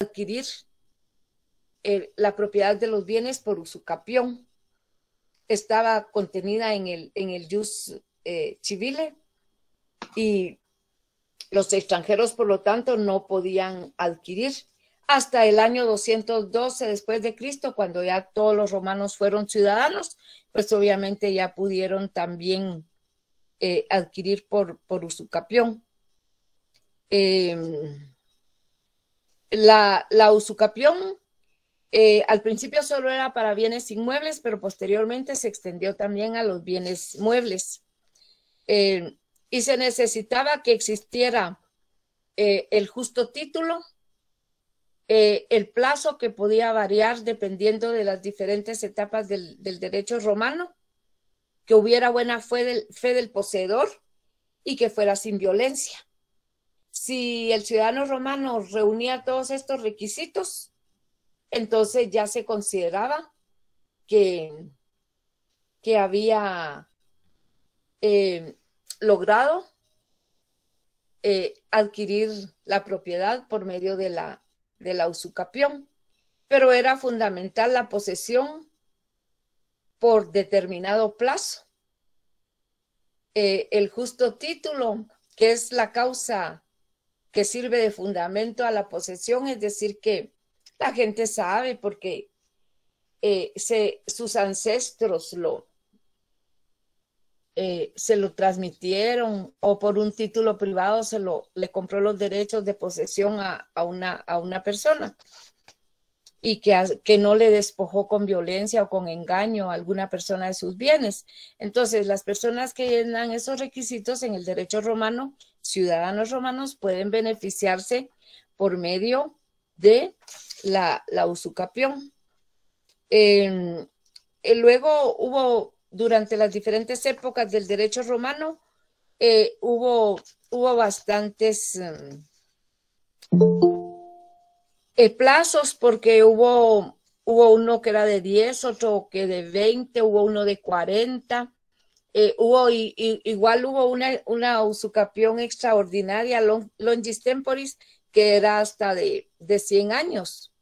adquirir eh, la propiedad de los bienes por usucapión. Estaba contenida en el, en el jus eh, civile y los extranjeros, por lo tanto, no podían adquirir hasta el año 212 después de Cristo, cuando ya todos los romanos fueron ciudadanos, pues obviamente ya pudieron también eh, adquirir por, por usucapión. Em, la, la usucapión eh, al principio solo era para bienes inmuebles, pero posteriormente se extendió también a los bienes muebles. Em, y se necesitaba que existiera eh, el justo título, eh, el plazo que podía variar dependiendo de las diferentes etapas del, derecho romano, que hubiera buena fe del poseedor y que fuera sin violencia. Si el ciudadano romano reunía todos estos requisitos, entonces ya se consideraba que, que había eh, logrado eh, adquirir la propiedad por medio de la, de la usucapión, pero era fundamental la posesión por determinado plazo. Eh, el justo título, que es la causa que sirve de fundamento a la posesión, es decir, que la gente sabe porque eh, se, sus ancestros lo, eh, se lo transmitieron o por un título privado se lo le compró los derechos de posesión a, una, a una persona y que, que no le despojó con violencia o con engaño a alguna persona de sus bienes. Entonces, las personas que llenan esos requisitos en el derecho romano, ciudadanos romanos, pueden beneficiarse por medio de la, la usucapión. Em, luego hubo durante las diferentes épocas del derecho romano, eh, hubo, hubo bastantes em, eh, plazos porque hubo, hubo uno que era de 10, otro que de 20, hubo uno de 40. Eh, hubo igual hubo una, una usucapión extraordinaria, longis temporis, que era hasta de, de 100 años.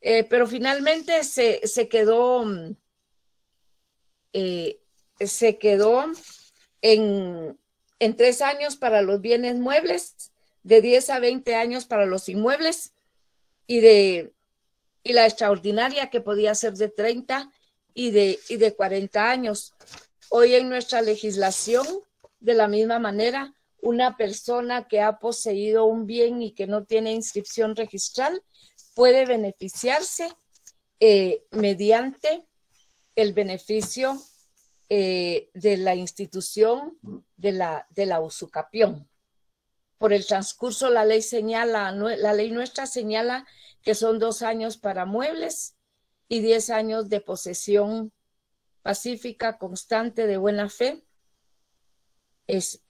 pero finalmente se, se quedó eh, se quedó en, en tres años para los bienes muebles, de 10 a 20 años para los inmuebles y de y la extraordinaria que podía ser de 30 y de, y de 40 años. Hoy en nuestra legislación, de la misma manera, una persona que ha poseído un bien y que no tiene inscripción registral puede beneficiarse eh, mediante el beneficio eh, de la institución de la, de la usucapión. Por el transcurso, la ley señala, la ley nuestra señala que son dos años para muebles y diez años de posesión pacífica, constante, de buena fe. Es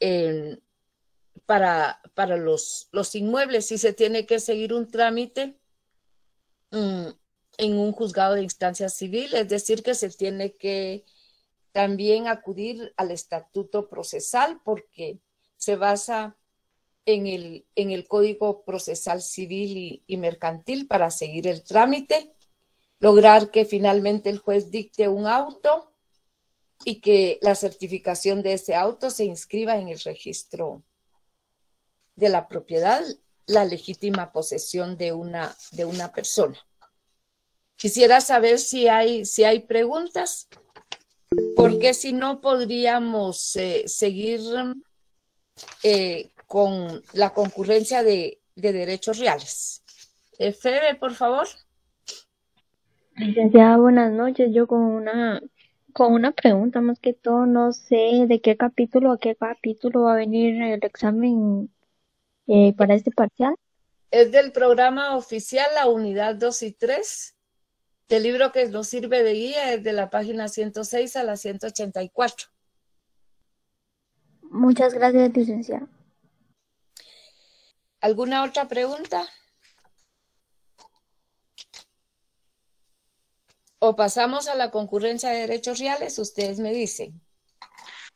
para, para los, los inmuebles y se tiene que seguir un trámite mm, en un juzgado de instancia civil, es decir, que se tiene que también acudir al estatuto procesal porque se basa en el, en el Código Procesal Civil y, Mercantil para seguir el trámite, lograr que finalmente el juez dicte un auto y que la certificación de ese auto se inscriba en el registro de la propiedad, la legítima posesión de una, de una persona. Quisiera saber si hay, si hay preguntas, porque si no podríamos eh, seguir eh, con la concurrencia de, derechos reales. Eh, Febe, por favor. Licenciada, buenas noches. Yo con una con una pregunta más que todo, no sé de qué capítulo a qué capítulo va a venir el examen para este parcial. Es del programa oficial, la unidad 2 y 3. El libro que nos sirve de guía es de la página 106 a la 184. Muchas gracias, licenciada. ¿Alguna otra pregunta? ¿O pasamos a la concurrencia de derechos reales? Ustedes me dicen.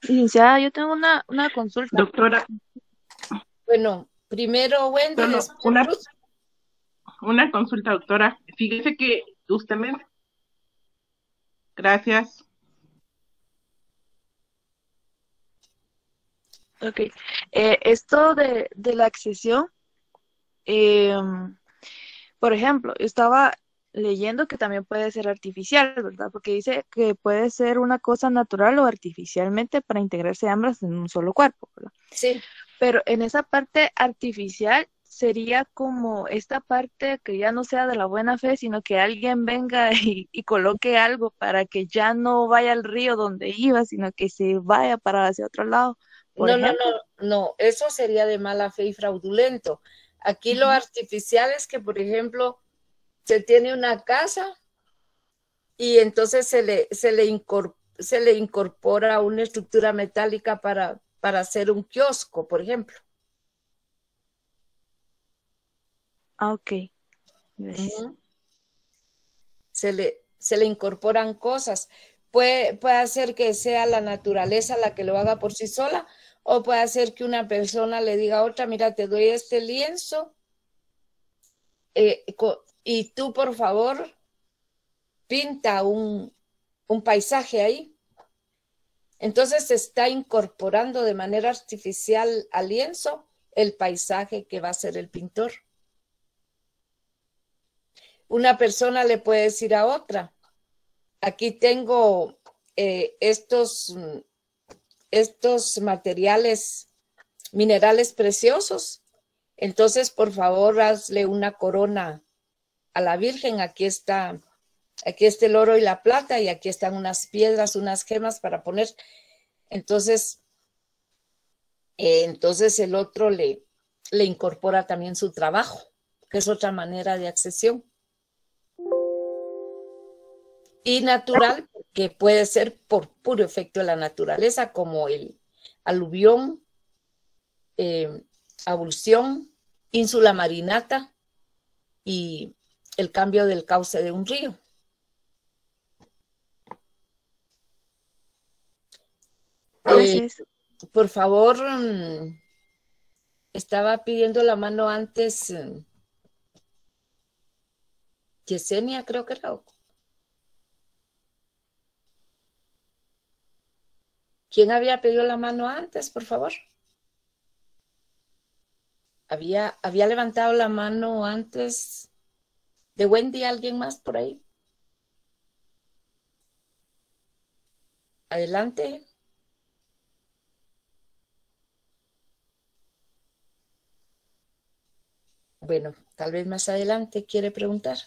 Licenciada, yo tengo una, consulta. Doctora. Bueno, primero Wendy, una, una consulta, doctora. Fíjese que usted me... Gracias. Ok. Eh, esto de, de la accesión, em, por ejemplo, yo estaba leyendo que también puede ser artificial, ¿verdad? Porque dice que puede ser una cosa natural o artificialmente para integrarse ambas en un solo cuerpo, ¿verdad? Sí. Pero en esa parte artificial sería como esta parte que ya no sea de la buena fe, sino que alguien venga y, y coloque algo para que ya no vaya al río donde iba, sino que se vaya para hacia otro lado. No, no, no, no, eso sería de mala fe y fraudulento. Aquí lo artificial es que, por ejemplo, se tiene una casa y entonces se le, se le, incor- se le incorpora una estructura metálica para, para hacer un kiosco, por ejemplo. Ah, ok. Se le, se le incorporan cosas. Puede, puede ser que sea la naturaleza la que lo haga por sí sola, o puede ser que una persona le diga a otra, mira, te doy este lienzo, eh, y tú, por favor, pinta un, un paisaje ahí. Entonces se está incorporando de manera artificial al lienzo el paisaje que va a ser el pintor. Una persona le puede decir a otra, aquí tengo eh, estos, estos materiales minerales preciosos, entonces por favor hazle una corona a la Virgen, aquí está, aquí está el oro y la plata y aquí están unas piedras, unas gemas para poner. Entonces, eh, entonces el otro le, le incorpora también su trabajo, que es otra manera de accesión. Y natural, que puede ser por puro efecto de la naturaleza, como el aluvión, eh, abulsión, ínsula marinata y el cambio del cauce de un río. Eh, por favor, mm, estaba pidiendo la mano antes mm, Yesenia, creo que era. ¿Quién había pedido la mano antes, por favor? Había, había levantado la mano antes de Wendy, alguien más por ahí. Adelante. Bueno, tal vez más adelante quiere preguntar.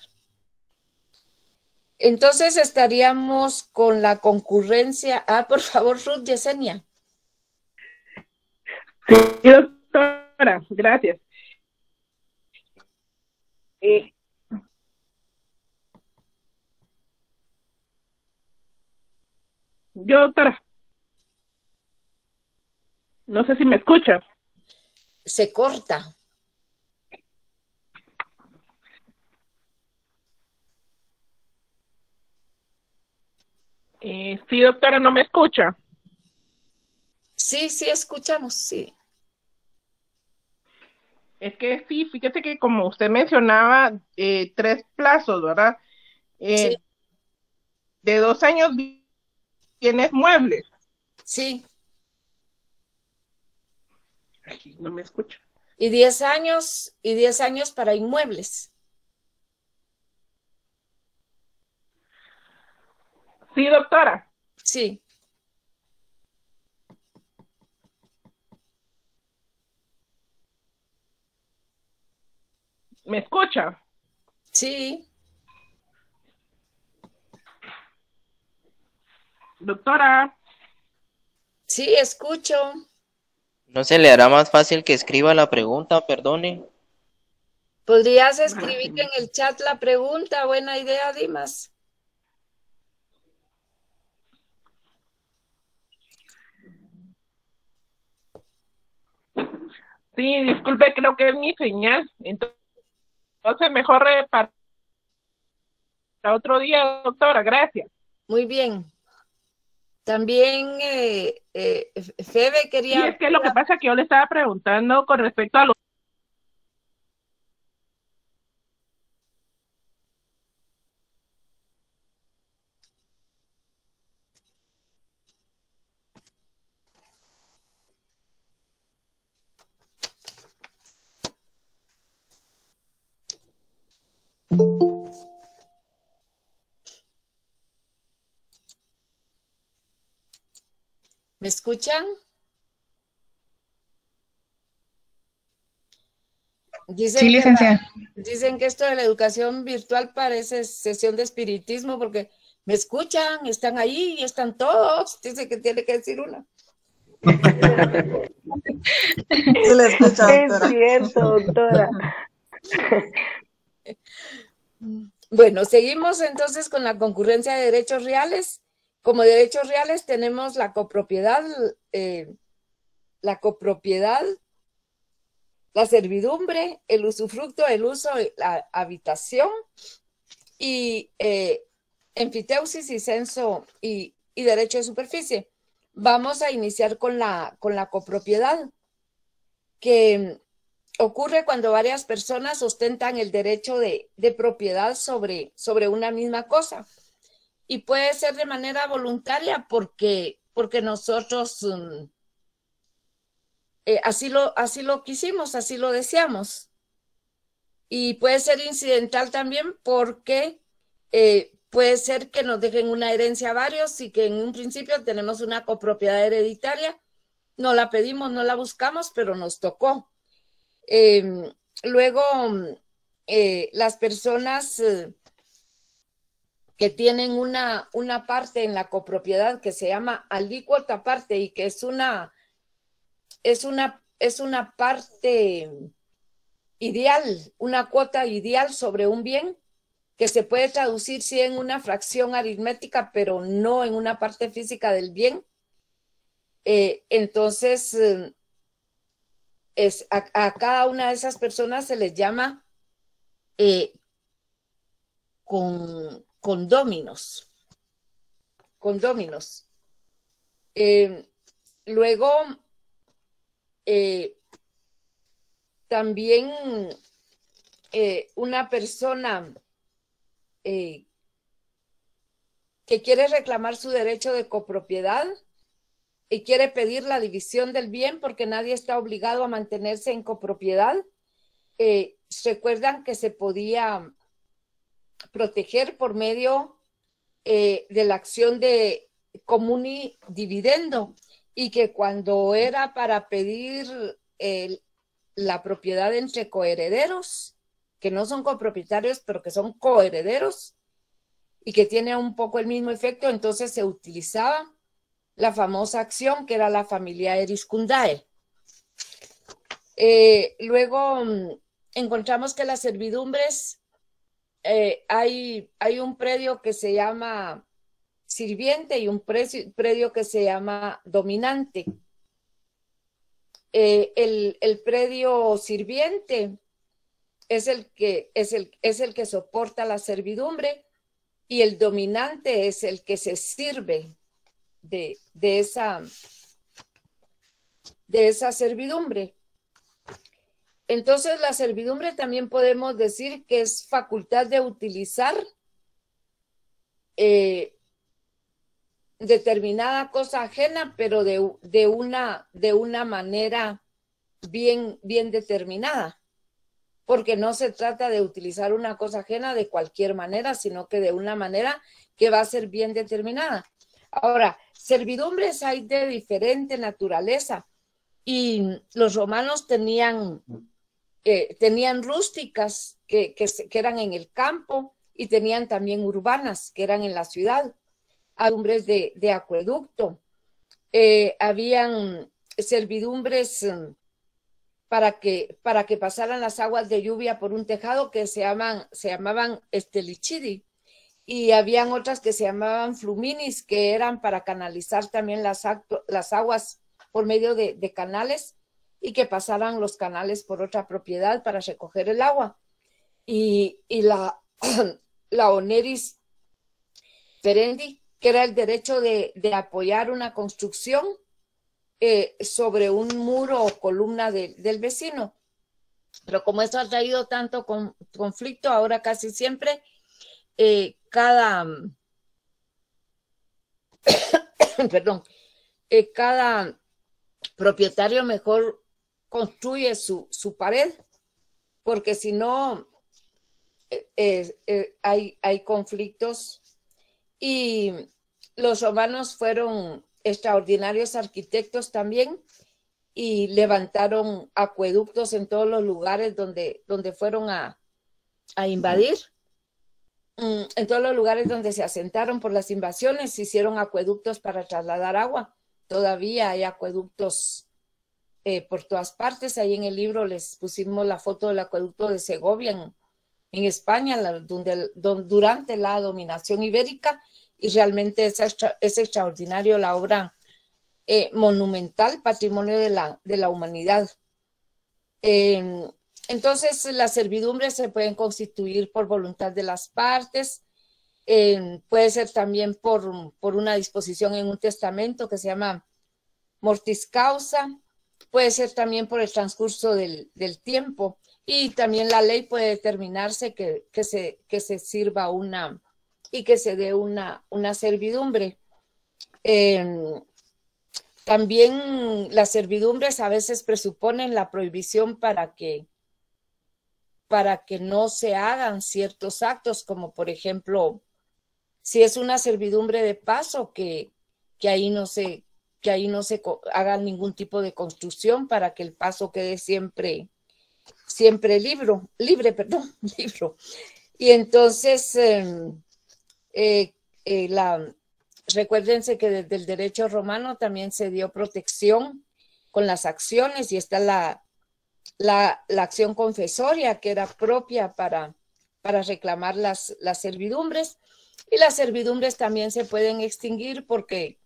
Entonces estaríamos con la concurrencia. Ah, por favor, Ruth Yesenia. Sí, doctora, gracias. Eh, yo, doctora, no sé si me escucha. Se corta. Eh, sí, doctora, no me escucha. Sí, sí, escuchamos, sí. Es que sí, fíjese que como usted mencionaba, eh, tres plazos, ¿verdad? Eh, Sí. De dos años tienes muebles. Sí. Ay, no me escucha. Y 10 años, y 10 años para inmuebles. Sí, doctora. Sí. ¿Me escucha? Sí. Doctora. Sí, escucho. ¿No se le hará más fácil que escriba la pregunta, perdone? ¿Podrías escribir en el chat la pregunta? Buena idea, Dimas. Sí, disculpe, creo que es mi señal. Entonces, mejor para otro día, doctora. Gracias. Muy bien. También eh, eh, Febe Sí, quería... es que lo que pasa es que yo le estaba preguntando con respecto a los... ¿Me escuchan? Dicen Sí, que la- licenciada. Dicen que esto de la educación virtual parece sesión de espiritismo porque me escuchan, están ahí y están todos. Dice que tiene que decir una. Sí, la escucha, Es cierto, doctora. Bueno, seguimos entonces con la concurrencia de derechos reales. Como derechos reales tenemos la copropiedad, eh, la copropiedad, la servidumbre, el usufructo, el uso, la habitación y eh, enfiteusis y censo y, y derecho de superficie. Vamos a iniciar con la, con la copropiedad, que ocurre cuando varias personas ostentan el derecho de, de propiedad sobre, sobre una misma cosa. Y puede ser de manera voluntaria porque, porque nosotros mm, eh, así, lo, así lo quisimos, así lo deseamos. Y puede ser incidental también porque eh, puede ser que nos dejen una herencia a varios y que en un principio tenemos una copropiedad hereditaria. No la pedimos, no la buscamos, pero nos tocó. Eh, luego, eh, las personas que tienen una, una parte en la copropiedad que se llama alícuota parte y que es una, es una, es una parte ideal, una cuota ideal sobre un bien que se puede traducir sí en una fracción aritmética, pero no en una parte física del bien. Eh, entonces, eh, es, a, cada una de esas personas se les llama eh, con, condóminos. Condóminos. Eh, luego, eh, también eh, una persona que quiere reclamar su derecho de copropiedad y quiere pedir la división del bien porque nadie está obligado a mantenerse en copropiedad. Recuerdan que se podía proteger por medio eh, de la acción de comuni dividendo y que cuando era para pedir la propiedad entre coherederos, que no son copropietarios, pero que son coherederos y que tiene un poco el mismo efecto, entonces se utilizaba la famosa acción que era la familia Eriscundae. Eh, luego mm, encontramos que las servidumbres, eh, hay, hay un predio que se llama sirviente y un predio que se llama dominante. Eh, el, el, predio sirviente es el, que, es, el, es el que soporta la servidumbre y el dominante es el que se sirve de, de, esa, de esa servidumbre. Entonces, la servidumbre también podemos decir que es facultad de utilizar eh, determinada cosa ajena, pero de, de, una, de una manera bien, bien determinada, porque no se trata de utilizar una cosa ajena de cualquier manera, sino que de una manera que va a ser bien determinada. Ahora, servidumbres hay de diferente naturaleza y los romanos tenían, tenían rústicas que, que, eran en el campo y tenían también urbanas que eran en la ciudad servidumbres de, de acueducto, eh, habían servidumbres um, para que, para que pasaran las aguas de lluvia por un tejado que se, llaman, se llamaban estelichidi, y habían otras que se llamaban fluminis, que eran para canalizar también las, acto, las aguas por medio de canales y que pasaran los canales por otra propiedad para recoger el agua. Y, y la, la oneris ferendi, que era el derecho de, de apoyar una construcción eh, sobre un muro o columna de, del vecino. Pero como esto ha traído tanto con, conflicto, ahora casi siempre eh, cada, perdón, eh, cada propietario mejor construye su, su pared, porque si no, eh, eh, hay, hay conflictos y los romanos fueron extraordinarios arquitectos también y levantaron acueductos en todos los lugares donde, donde fueron a, a invadir. Mm, En todos los lugares donde se asentaron por las invasiones, hicieron acueductos para trasladar agua. Todavía hay acueductos eh, por todas partes. Ahí en el libro les pusimos la foto del acueducto de Segovia en, España, donde, don- durante la dominación ibérica, y realmente es, es extraordinario la obra eh, monumental, patrimonio de la, de la humanidad. Eh, entonces, las servidumbres se pueden constituir por voluntad de las partes, eh, puede ser también por, por una disposición en un testamento que se llama mortis causa, puede ser también por el transcurso del, del tiempo y también la ley puede determinarse que, que se, que se sirva una y que se dé una, una servidumbre. Eh, también las servidumbres a veces presuponen la prohibición para que para que no se hagan ciertos actos, como por ejemplo, si es una servidumbre de paso, que, que ahí no se, que ahí no se haga ningún tipo de construcción para que el paso quede siempre, siempre libro, libre, perdón, libro. Y entonces, eh, eh, eh, la, recuérdense que desde el derecho romano también se dio protección con las acciones y está la, la, la acción confesoria que era propia para, para reclamar las, las servidumbres. Y las servidumbres también se pueden extinguir porque,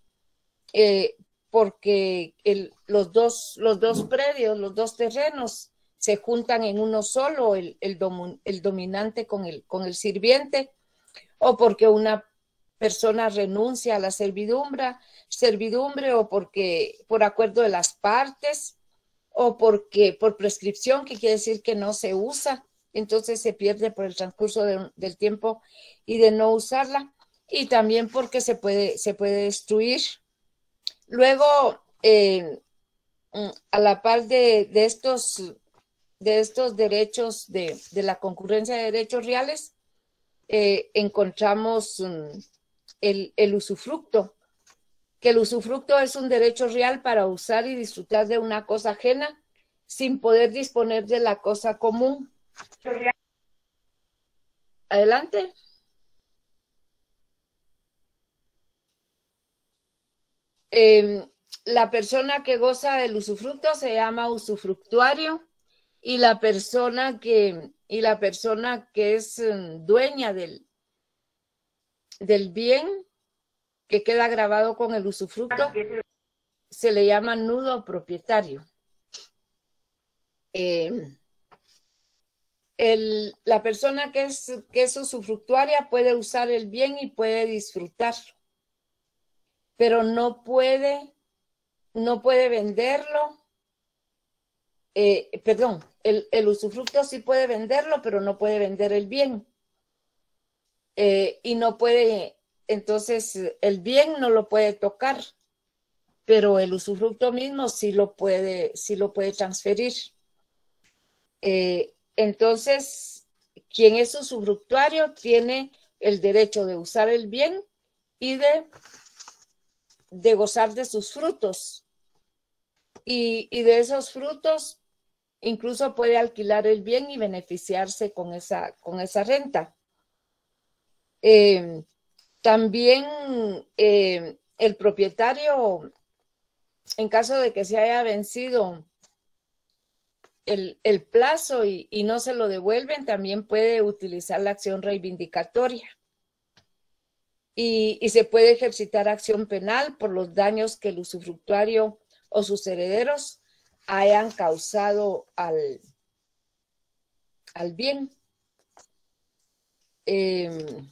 eh, porque el- los, dos, los dos predios, los dos terrenos se juntan en uno solo, el, el, el dominante con el, con el sirviente, o porque una persona renuncia a la servidumbre, servidumbre o porque por acuerdo de las partes o porque por prescripción, que quiere decir que no se usa, entonces se pierde por el transcurso de- del tiempo y de no usarla, y también porque se puede, se puede destruir. Luego, eh, mm, a la par de, de estos, de estos derechos, de, de la concurrencia de derechos reales, eh, encontramos mm, el, el usufructo, que el usufructo es un derecho real para usar y disfrutar de una cosa ajena sin poder disponer de la cosa común. Adelante. Eh, la persona que goza del usufructo se llama usufructuario y la persona que, y la persona que es mm, dueña del, del bien que queda grabado con el usufructo se le llama nudo propietario. Eh, el- la persona que es, que es usufructuaria puede usar el bien y puede disfrutarlo, pero no puede, no puede venderlo. Eh, perdón, el, el usufructo sí puede venderlo, pero no puede vender el bien. Eh, y no puede, entonces el bien no lo puede tocar, pero el usufructo mismo sí lo puede, sí lo puede transferir. Eh, entonces, quien es usufructuario tiene el derecho de usar el bien y de, de gozar de sus frutos. Y, y de esos frutos, incluso puede alquilar el bien y beneficiarse con esa, con esa renta. Eh, también eh, el propietario, en caso de que se haya vencido el, el plazo y, y no se lo devuelven, también puede utilizar la acción reivindicatoria. Y, y se puede ejercitar acción penal por los daños que el usufructuario o sus herederos hayan causado al, al bien. Em,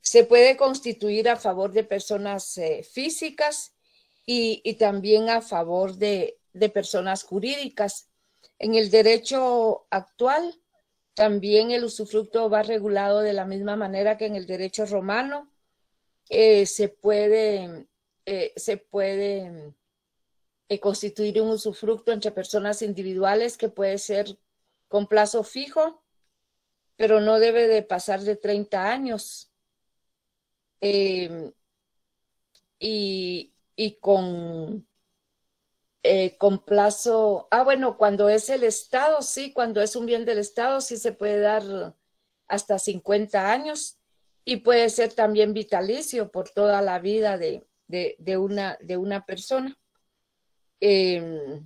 se puede constituir a favor de personas eh, físicas y, y también a favor de, de personas jurídicas. En el derecho actual, también el usufructo va regulado de la misma manera que en el derecho romano. Eh, se puede, eh, se puede eh, constituir un usufructo entre personas individuales que puede ser con plazo fijo, pero no debe de pasar de 30 años. Y, y con, eh, con plazo, ah, bueno, cuando es el Estado, sí, cuando es un bien del Estado, sí se puede dar hasta 50 años y puede ser también vitalicio por toda la vida de, de, una, de una persona. Eh,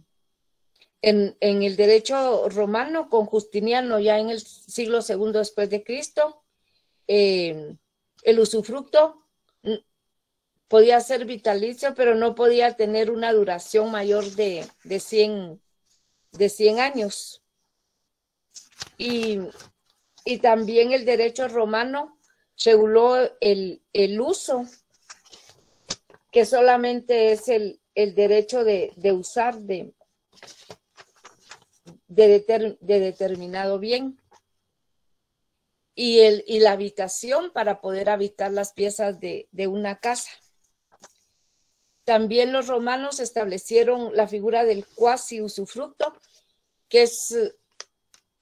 en, en, el derecho romano con Justiniano ya en el siglo II después de Cristo, eh, el usufructo podía ser vitalicio, pero no podía tener una duración mayor de, de, 100, de 100 años. Y, y también el derecho romano reguló el, el uso, que solamente es el, el derecho de, de usar de, de, deter, de, determinado bien. Y, el, y la habitación para poder habitar las piezas de, de una casa. También los romanos establecieron la figura del cuasi usufructo, que es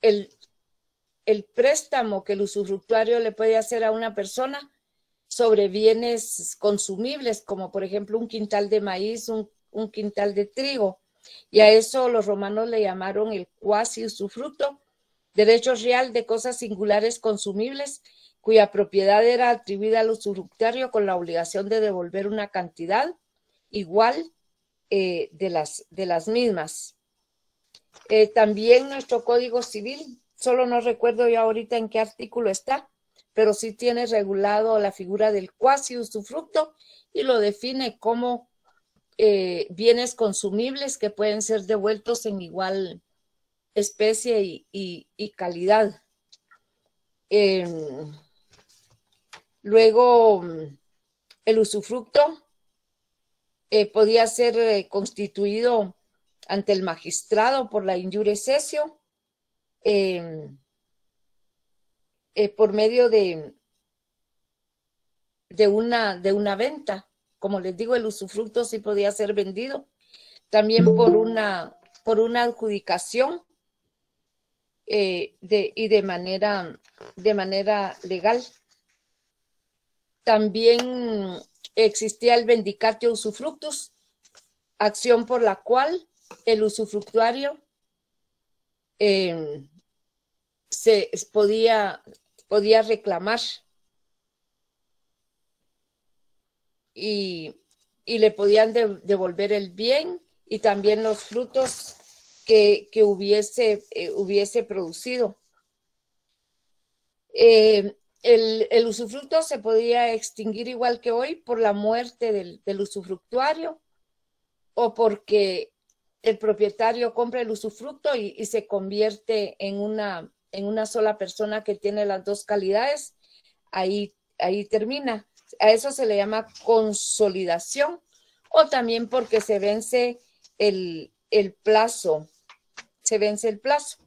el, el préstamo que el usufructuario le puede hacer a una persona sobre bienes consumibles, como por ejemplo un quintal de maíz, un, un quintal de trigo. Y a eso los romanos le llamaron el cuasi usufructo, derecho real de cosas singulares consumibles, cuya propiedad era atribuida al usufructuario con la obligación de devolver una cantidad igual eh, de, las, de las mismas. Eh, también nuestro Código Civil, solo no recuerdo yo ahorita en qué artículo está, pero sí tiene regulado la figura del cuasi usufructo y lo define como eh, bienes consumibles que pueden ser devueltos en igual especie y, y, calidad. Eh, luego, el usufructo eh, podía ser eh, constituido ante el magistrado por la injuria em, eh, por medio de, de, una, de una venta. Como les digo, el usufructo sí podía ser vendido. También por una, por una adjudicación de, y de manera, de manera legal. También existía el vendicatio usufructus, acción por la cual el usufructuario eh, se podía, podía reclamar y, y le podían de, devolver el bien y también los frutos que, que hubiese, eh, hubiese producido. Eh, el, usufructo se podía extinguir igual que hoy por la muerte del, del, usufructuario o porque el propietario compra el usufructo y, y, se convierte en una, en una sola persona que tiene las dos calidades, ahí, ahí termina. A eso se le llama consolidación o también porque se vence el, el plazo, se vence el plazo.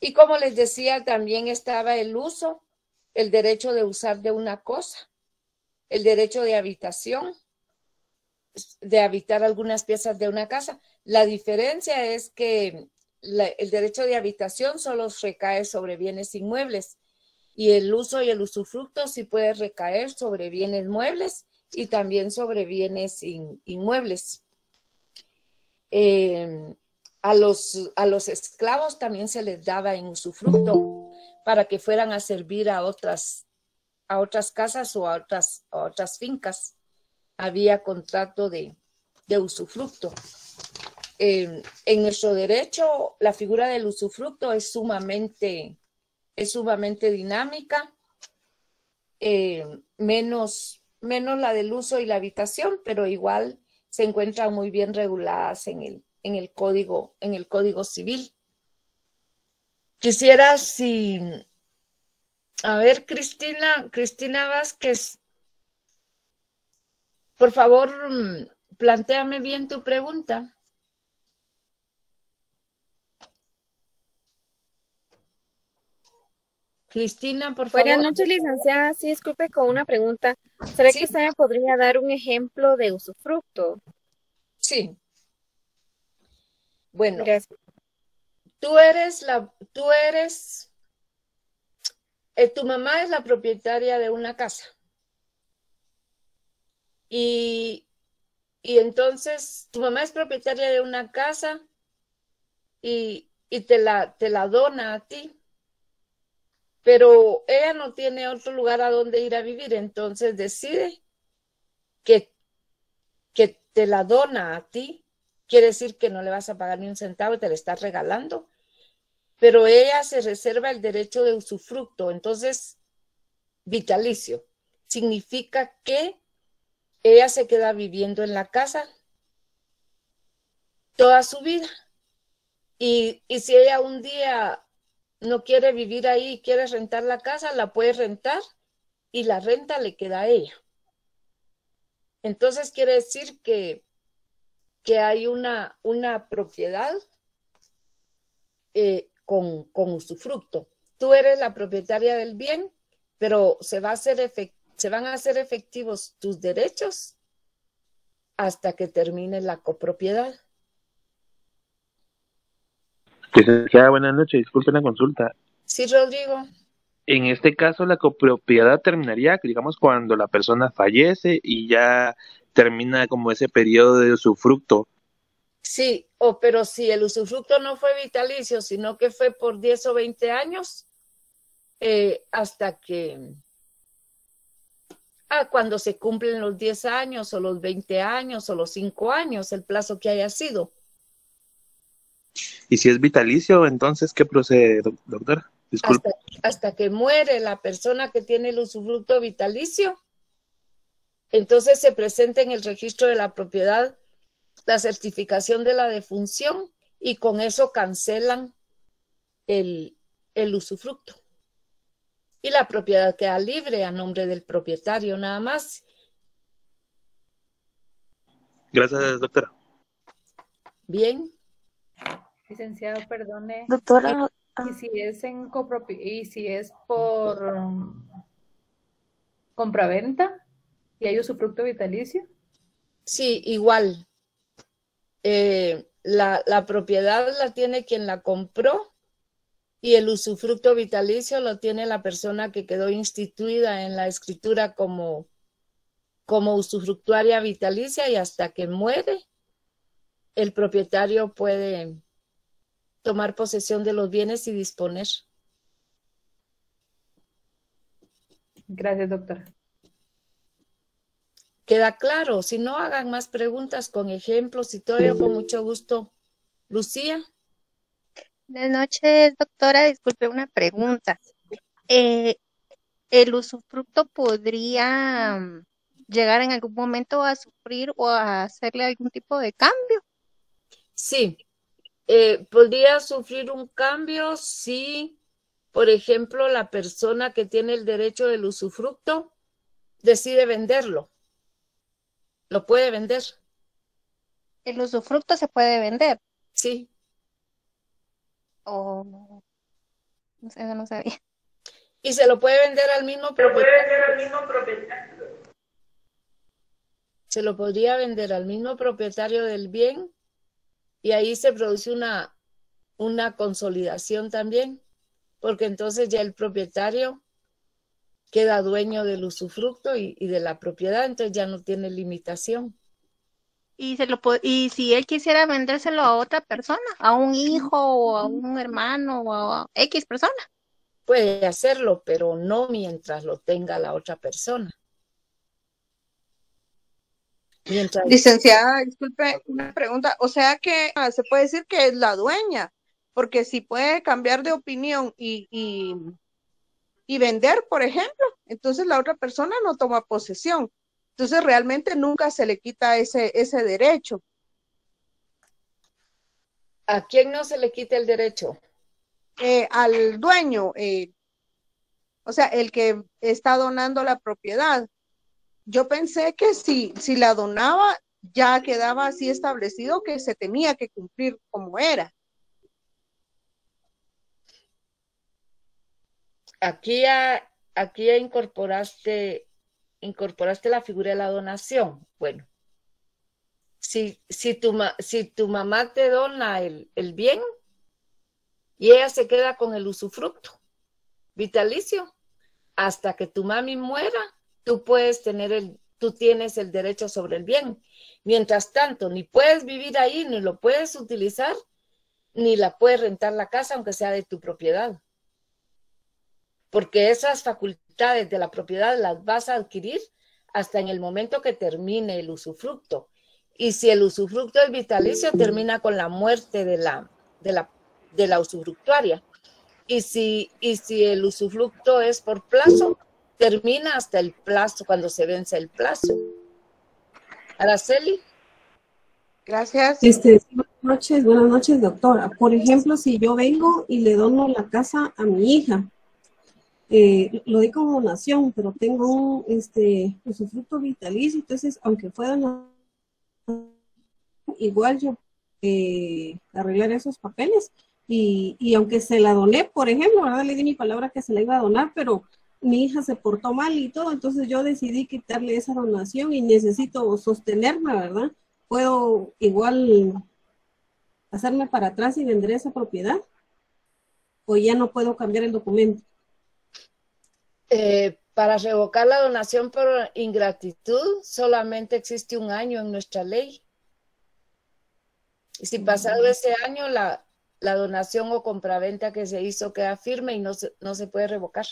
Y como les decía, también estaba el uso el derecho de usar de una cosa, el derecho de habitación, de habitar algunas piezas de una casa. La diferencia es que el derecho de habitación solo recae sobre bienes inmuebles y el uso y el usufructo sí puede recaer sobre bienes muebles y también sobre bienes in, inmuebles. Eh, a, los, a los esclavos también se les daba en usufructo para que fueran a servir a otras, a otras casas o a otras, a otras fincas. Había contrato de, usufructo. Eh, en nuestro derecho, la figura del usufructo es sumamente, es sumamente dinámica, eh, menos, menos la del uso y la habitación, pero igual se encuentran muy bien reguladas en el, en el código, en el código civil. Quisiera si, a ver, Cristina, Cristina Vázquez, por favor, mm, planteame bien tu pregunta. Cristina, por favor. Buenas noches, licenciada. Sí, disculpe con una pregunta. ¿Será sí. que usted me podría dar un ejemplo de usufructo? Sí. Bueno, Gracias tú eres la, tú eres, eh, tu mamá es la propietaria de una casa. Y, y entonces tu mamá es propietaria de una casa y, y te, la, te la dona a ti. Pero ella no tiene otro lugar a donde ir a vivir, entonces decide que, que te la dona a ti. Quiere decir que no le vas a pagar ni un centavo, te la estás regalando. Pero ella se reserva el derecho de usufructo, entonces vitalicio. Significa que ella se queda viviendo en la casa toda su vida. Y, y si ella un día no quiere vivir ahí y quiere rentar la casa, la puede rentar y la renta le queda a ella. Entonces quiere decir que, que hay una, una propiedad eh, con, con usufructo. Tú eres la propietaria del bien, pero se, va a hacer se van a hacer efectivos tus derechos hasta que termine la copropiedad. Licenciada, buenas noches. Disculpe la consulta. Sí, Rodrigo. En este caso, la copropiedad terminaría, digamos, cuando la persona fallece y ya termina como ese periodo de usufructo. Sí, o pero si el usufructo no fue vitalicio, sino que fue por 10 o 20 años, eh, hasta que, ah, cuando se cumplen los 10 años o los 20 años o los 5 años, el plazo que haya sido. Y si es vitalicio, entonces, ¿qué procede, doctora? Hasta, hasta, que muere la persona que tiene el usufructo vitalicio, entonces se presenta en el registro de la propiedad la certificación de la defunción y con eso cancelan el, el usufructo. Y la propiedad queda libre a nombre del propietario, nada más. Gracias, doctora. Bien. Licenciado, perdone. Doctora. Y si es en y si es por um, compraventa y hay usufructo vitalicio. Sí, igual. Eh, la, la propiedad la tiene quien la compró y el usufructo vitalicio lo tiene la persona que quedó instituida en la escritura como, como usufructuaria vitalicia y hasta que muere, el propietario puede tomar posesión de los bienes y disponer. Gracias, doctora. Queda claro, si no hagan más preguntas con ejemplos y todo, yo con mucho gusto. Lucía. Buenas noches, doctora. Disculpe una pregunta. Eh, ¿El usufructo podría mm, llegar en algún momento a sufrir o a hacerle algún tipo de cambio? Sí, eh, podría sufrir un cambio si, por ejemplo, la persona que tiene el derecho del usufructo decide venderlo. Lo puede vender. ¿El usufructo se puede vender? Sí. Oh, no sé, no sabía. Y se lo puede vender al mismo propietario. Se lo podría vender al mismo propietario del bien y ahí se produce una, una consolidación también, porque entonces ya el propietario queda dueño del usufructo y, de la propiedad, entonces ya no tiene limitación. Y, se lo y si él quisiera vendérselo a otra persona, a un hijo o a un hermano o a X persona. Puede hacerlo, pero no mientras lo tenga la otra persona. Licenciada, disculpe una pregunta. O sea que ah, se puede decir que es la dueña, porque si puede cambiar de opinión y, y, vender, por ejemplo, entonces la otra persona no toma posesión. Entonces realmente nunca se le quita ese, ese derecho. ¿A quién no se le quita el derecho? Eh, al dueño, eh, o sea, el que está donando la propiedad yo pensé que si, si la donaba, ya quedaba así establecido que se tenía que cumplir como era. Aquí ya, aquí ya incorporaste, incorporaste la figura de la donación. Bueno, si, si, tu, si tu mamá te dona el, el bien y ella se queda con el usufructo vitalicio, hasta que tu mami muera, tú puedes tener el, tú tienes el derecho sobre el bien. Mientras tanto, ni puedes vivir ahí, ni lo puedes utilizar, ni la puedes rentar la casa, aunque sea de tu propiedad. Porque esas facultades de la propiedad las vas a adquirir hasta en el momento que termine el usufructo. Y si el usufructo es vitalicio, termina con la muerte de la, de la, de la usufructuaria. Y si, y si el usufructo es por plazo, termina hasta el plazo, cuando se vence el plazo. Araceli. Gracias. Este, buenas noches, buenas noches, doctora. Por ejemplo, si yo vengo y le dono la casa a mi hija, eh, lo di como donación, pero tengo un este, usufructo vitalicio, entonces, aunque fuera igual yo eh, arreglar esos papeles y, y, aunque se la doné, por ejemplo, ¿verdad? Le di mi palabra que se la iba a donar, pero mi hija se portó mal y todo, entonces yo decidí quitarle esa donación y necesito sostenerme, ¿verdad? ¿Puedo igual hacerme para atrás y vender esa propiedad? ¿O ya no puedo cambiar el documento? Eh, para revocar la donación por ingratitud solamente existe un año en nuestra ley. Y si pasado ese año la, la donación o compraventa que se hizo queda firme y no se, no se puede revocar.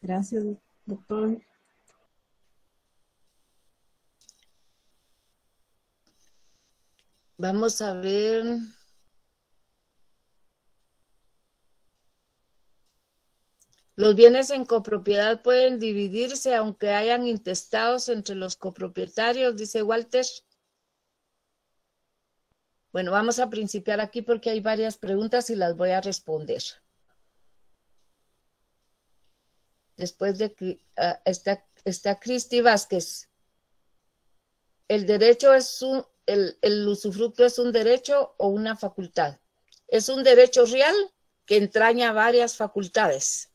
Gracias, doctor. Vamos a ver. Los bienes en copropiedad pueden dividirse aunque hayan intestados entre los copropietarios, dice Walter. Bueno, vamos a principiar aquí porque hay varias preguntas y las voy a responder. Después de uh, está, está Cristi Vázquez. El derecho es un, el, el usufructo es un derecho o una facultad. Es un derecho real que entraña varias facultades.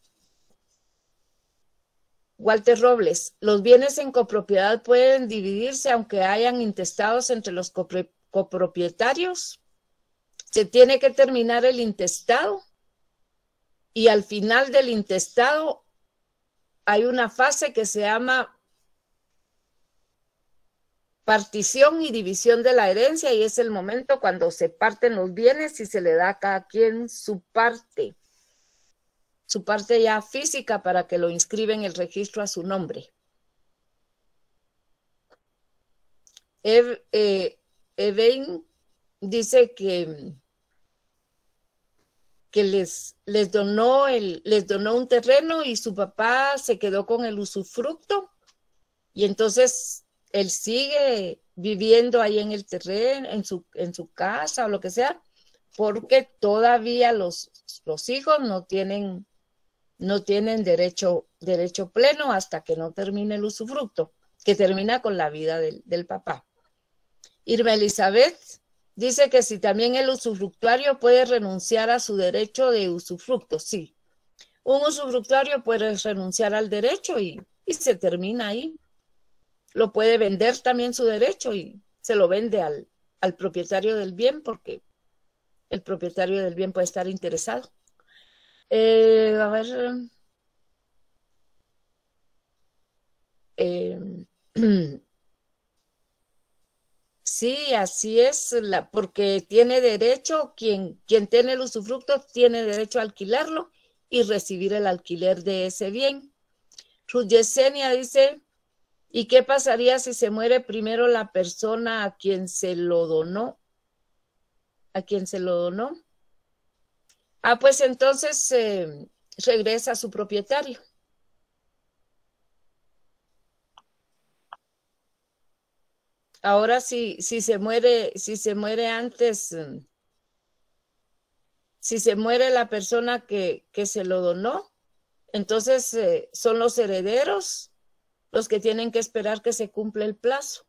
Walter Robles, los bienes en copropiedad pueden dividirse aunque hayan intestados entre los copropietarios. Se tiene que terminar el intestado y al final del intestado hay una fase que se llama partición y división de la herencia y es el momento cuando se parten los bienes y se le da a cada quien su parte, su parte ya física para que lo inscriba en el registro a su nombre. Ev, eh, dice que que les, les, donó el, les donó un terreno y su papá se quedó con el usufructo y entonces él sigue viviendo ahí en el terreno, en su, en su casa o lo que sea, porque todavía los, los hijos no tienen, no tienen derecho, derecho pleno hasta que no termine el usufructo, que termina con la vida del, del papá. Irma Elizabeth Dice que si también el usufructuario puede renunciar a su derecho de usufructo, sí. Un usufructuario puede renunciar al derecho y, y se termina ahí. Lo puede vender también su derecho y se lo vende al, al propietario del bien porque el propietario del bien puede estar interesado. Eh, a ver. Eh, Sí, así es, la, porque tiene derecho, quien, quien tiene el usufructo tiene derecho a alquilarlo y recibir el alquiler de ese bien. Ruth Yesenia dice, ¿y qué pasaría si se muere primero la persona a quien se lo donó? ¿A quien se lo donó? Ah, pues entonces eh, regresa a su propietario. Ahora si, si se muere, si se muere antes, mm, si se muere la persona que, que se lo donó, entonces eh, son los herederos los que tienen que esperar que se cumpla el plazo.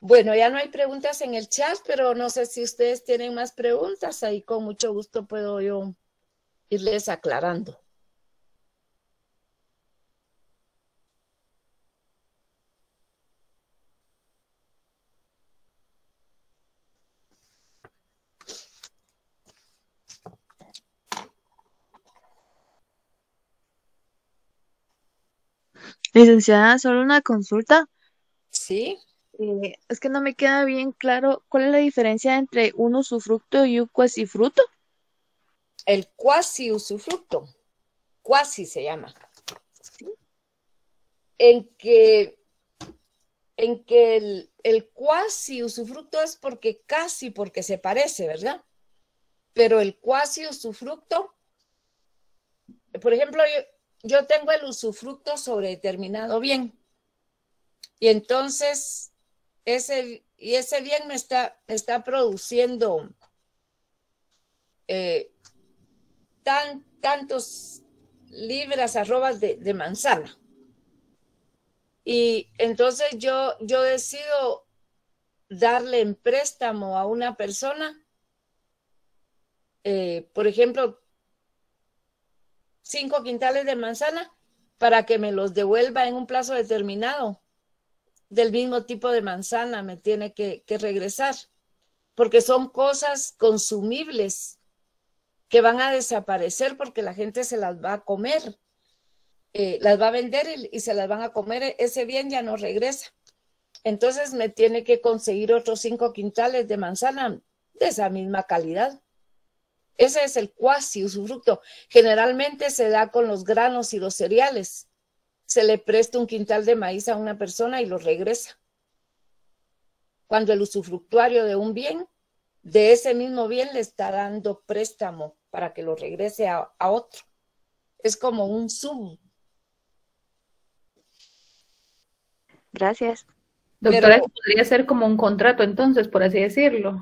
Bueno, ya no hay preguntas en el chat, pero no sé si ustedes tienen más preguntas. Ahí con mucho gusto puedo yo irles aclarando. Licenciada, solo una consulta. Sí. Eh, es que no me queda bien claro cuál es la diferencia entre un usufructo y un cuasifruto. El cuasi usufructo, cuasi se llama, en que, en que el, el cuasi usufructo es porque casi porque se parece, ¿verdad? Pero el cuasi usufructo, por ejemplo, yo, yo tengo el usufructo sobre determinado bien. Y entonces ese, y ese bien me está, está produciendo eh, tan, tantos libras arrobas de, de manzana. Y entonces yo, yo decido darle en préstamo a una persona, eh, por ejemplo, cinco quintales de manzana para que me los devuelva en un plazo determinado del mismo tipo de manzana me tiene que, regresar, porque son cosas consumibles que van a desaparecer porque la gente se las va a comer, eh, las va a vender y, y, se las van a comer, ese bien ya no regresa. Entonces me tiene que conseguir otros cinco quintales de manzana de esa misma calidad. Ese es el cuasi usufructo. Generalmente se da con los granos y los cereales se le presta un quintal de maíz a una persona y lo regresa. Cuando el usufructuario de un bien, de ese mismo bien le está dando préstamo para que lo regrese a, a otro. Es como un sum. Gracias. Doctora, Pero, podría ser como un contrato entonces, por así decirlo.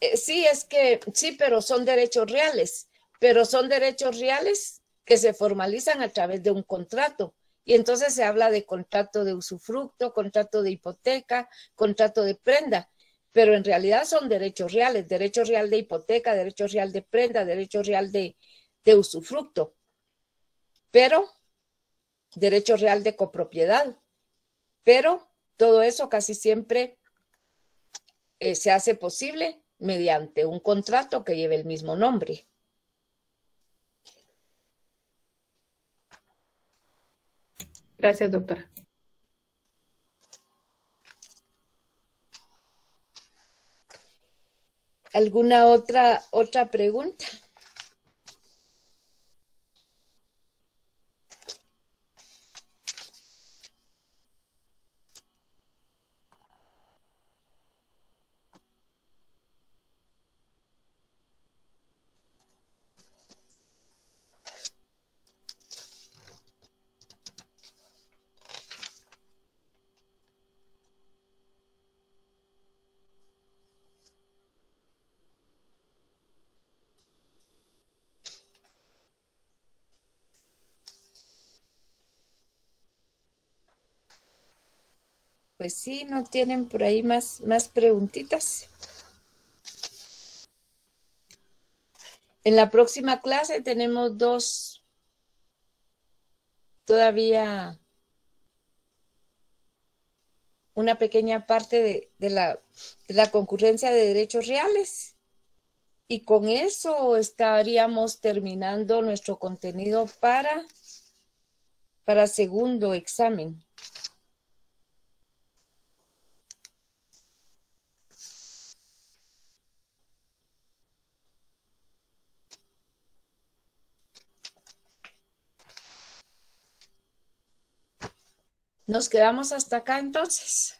Eh, sí, es que sí, pero son derechos reales, pero son derechos reales que se formalizan a través de un contrato. Y entonces se habla de contrato de usufructo, contrato de hipoteca, contrato de prenda, pero en realidad son derechos reales, derecho real de hipoteca, derecho real de prenda, derecho real de, usufructo, pero derecho real de copropiedad. Pero todo eso casi siempre eh, se hace posible mediante un contrato que lleve el mismo nombre. Gracias, doctora. ¿Alguna otra, otra pregunta? Pues sí, ¿no tienen por ahí más, más preguntitas? En la próxima clase tenemos dos, todavía una pequeña parte de, de, la, de la concurrencia de derechos reales. Y con eso estaríamos terminando nuestro contenido para, para segundo examen. Nos quedamos hasta acá entonces.